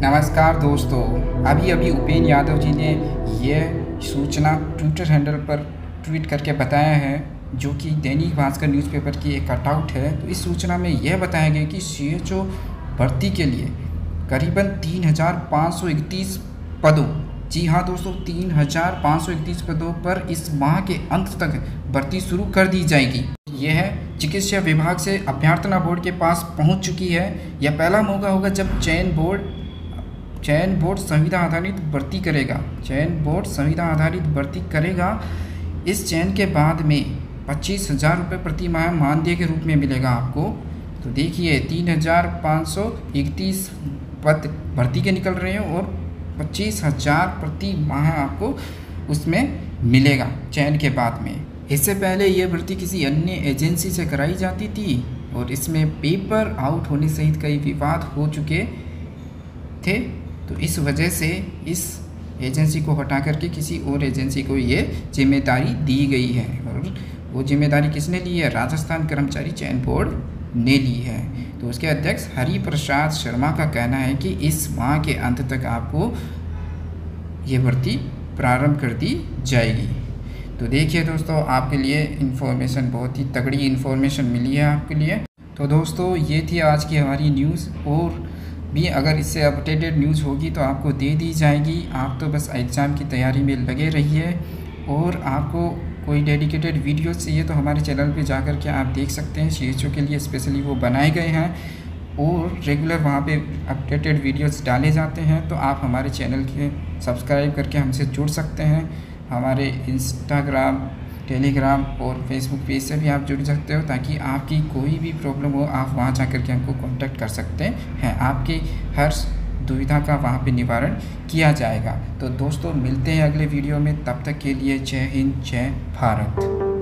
नमस्कार दोस्तों, अभी अभी उपेंद्र यादव जी ने यह सूचना ट्विटर हैंडल पर ट्वीट करके बताया है, जो कि दैनिक भास्कर न्यूज़पेपर की एक कटआउट है। तो इस सूचना में यह बताया गया कि सी एच ओ भर्ती के लिए करीबन तीन हज़ार पाँच सौ इकतीस पदों, जी हाँ दोस्तों, तीन हज़ार पाँच सौ इकतीस पदों पर इस माह के अंत तक भर्ती शुरू कर दी जाएगी। यह चिकित्सा विभाग से अभ्यर्थना बोर्ड के पास पहुँच चुकी है। यह पहला मौका होगा जब चयन बोर्ड चयन बोर्ड संविधा आधारित भर्ती करेगा। चयन बोर्ड संविधा आधारित भर्ती करेगा। इस चयन के बाद में पच्चीस हज़ार रुपये प्रति माह मानदेय के रूप में मिलेगा आपको। तो देखिए, तीन हज़ार पाँच सौ इकतीस पद भर्ती के निकल रहे हैं और पच्चीस हज़ार प्रति माह आपको उसमें मिलेगा चयन के बाद में। इससे पहले ये भर्ती किसी अन्य एजेंसी से कराई जाती थी और इसमें पेपर आउट होने सहित कई विवाद हो चुके थे। तो इस वजह से इस एजेंसी को हटा करके किसी और एजेंसी को ये ज़िम्मेदारी दी गई है। और वो ज़िम्मेदारी किसने ली है? राजस्थान कर्मचारी चयन बोर्ड ने ली है। तो उसके अध्यक्ष हरि प्रसाद शर्मा का कहना है कि इस माह के अंत तक आपको ये भर्ती प्रारंभ कर दी जाएगी। तो देखिए दोस्तों, आपके लिए इन्फॉर्मेशन बहुत ही तगड़ी इन्फॉर्मेशन मिली है आपके लिए। तो दोस्तों, ये थी आज की हमारी न्यूज़ और भी अगर इससे अपडेटेड न्यूज़ होगी तो आपको दे दी जाएगी। आप तो बस एग्ज़ाम की तैयारी में लगे रहिए और आपको कोई डेडिकेटेड वीडियो चाहिए तो हमारे चैनल पे जा कर के आप देख सकते हैं। सी के लिए स्पेशली वो बनाए गए हैं और रेगुलर वहाँ पे अपडेटेड वीडियोस डाले जाते हैं। तो आप हमारे चैनल के सब्सक्राइब करके हमसे जुड़ सकते हैं। हमारे इंस्टाग्राम टेलीग्राम और फेसबुक पेज से भी आप जुड़ सकते हो ताकि आपकी कोई भी प्रॉब्लम हो, आप वहाँ जा कर के हमको कॉन्टैक्ट कर सकते हैं। आपकी हर दुविधा का वहाँ पे निवारण किया जाएगा। तो दोस्तों, मिलते हैं अगले वीडियो में। तब तक के लिए जय हिंद, जय भारत।